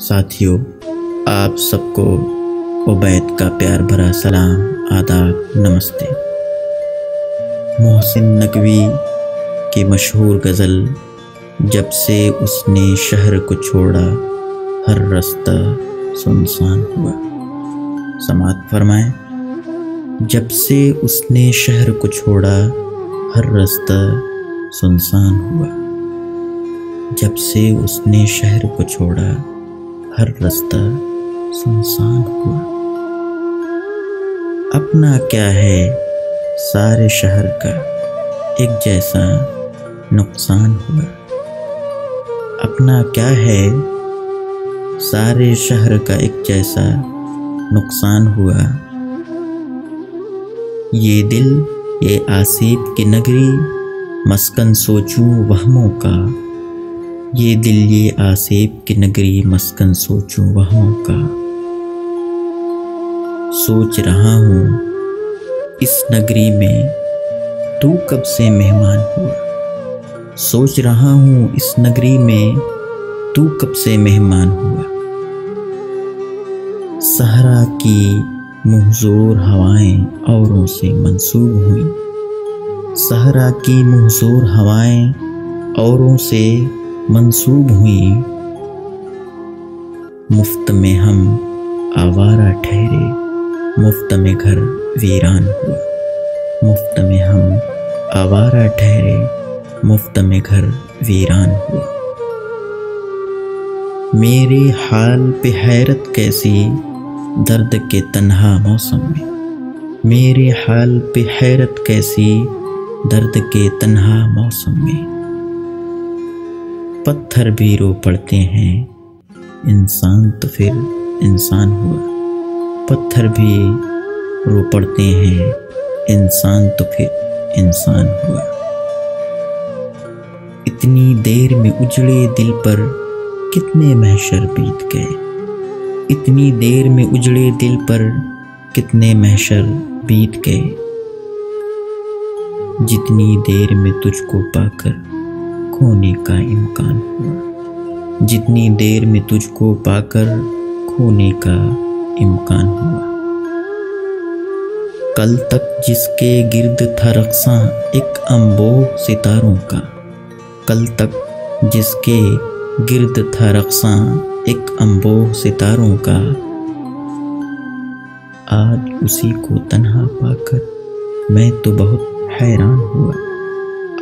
साथियों, आप सबको उबैद का प्यार भरा सलाम, आदाब, नमस्ते। मोहसिन नकवी की मशहूर गज़ल, जब से उसने शहर को छोड़ा, हर रास्ता सुनसान हुआ। समात फरमाएँ, जब से उसने शहर को छोड़ा, हर रास्ता सुनसान हुआ। जब से उसने शहर को छोड़ा हर रास्ता सुनसान हुआ। अपना क्या है सारे शहर का एक जैसा नुकसान हुआ? अपना क्या है सारे शहर का एक जैसा नुकसान हुआ? ये दिल, ये आसिफ की नगरी, मस्कन सोचूं वहमों का ये दिल ये आसेब की नगरी मस्कन सोचूं वहाँ का। सोच रहा हूँ, इस नगरी में तू कब से मेहमान हुआ? सोच रहा हूँ, इस नगरी में तू कब से मेहमान हुआ? सहरा की मुहजोर हवाएँ औरों से मंसूब हुई। सहरा की मुहजोर हवाएँ औरों से मंसूब हुई। मुफ़्त में हम आवारा ठहरे। मुफ़्त में घर वीरान हुआ मुफ़्त में हम आवारा ठहरे। मुफ़्त में घर वीरान हुआ मेरे हाल पे हैरत कैसी दर्द के तन्हा मौसम में। मेरे हाल पे हैरत कैसी दर्द के तन्हा मौसम में। पत्थर भी रो पड़ते हैं। इंसान तो फिर इंसान हुआ। पत्थर भी रो पड़ते हैं। इंसान तो फिर इंसान हुआ। इतनी देर में उजड़े दिल पर कितने महशर बीत गए। इतनी देर में उजड़े दिल पर कितने महशर बीत गए। जितनी देर में तुझको पाकर खोने का इम्कान हुआ। जितनी देर में तुझको पाकर खोने का इम्कान हुआ। कल तक जिसके गिर्द था रक्सा एक अम्बो सितारों का। कल तक जिसके गिर्द था रक्सा एक अम्बो सितारों का। आज उसी को तन्हा पाकर मैं तो बहुत हैरान हुआ।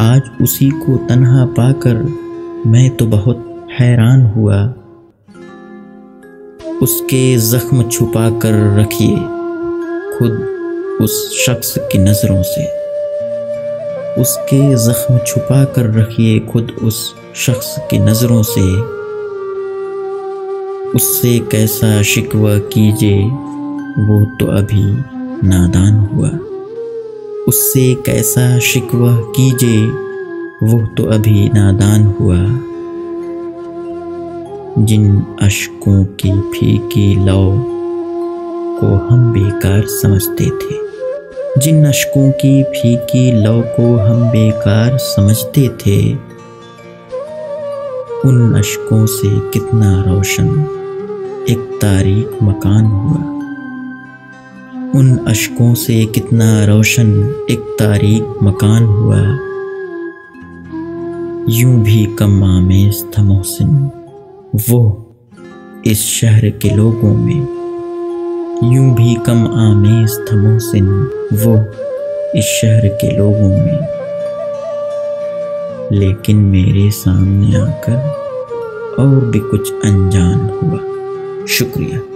आज उसी को तन्हा पाकर मैं तो बहुत हैरान हुआ। उसके जख्म छुपा कर रखिए खुद उस शख्स की नज़रों से। उसके जख्म छुपा कर रखिए खुद उस शख्स की नज़रों से। उससे कैसा शिकवा कीजिए, वो तो अभी नादान हुआ। उससे कैसा शिकवा कीजिए, वो तो अभी नादान हुआ। जिन अशकों की फीकी लौ को हम बेकार समझते थे। जिन अशकों की फीकी लौ को हम बेकार समझते थे। उन अशकों से कितना रोशन एक तारीख मकान हुआ। उन अशकों से कितना रोशन एक तारीख मकान हुआ। यूँ भी कम आमेज था मोहसिन वो इस शहर के लोगों में। यूँ भी कम आमेज था मोहसिन वो इस शहर के लोगों में। लेकिन मेरे सामने आकर और भी कुछ अनजान हुआ। शुक्रिया।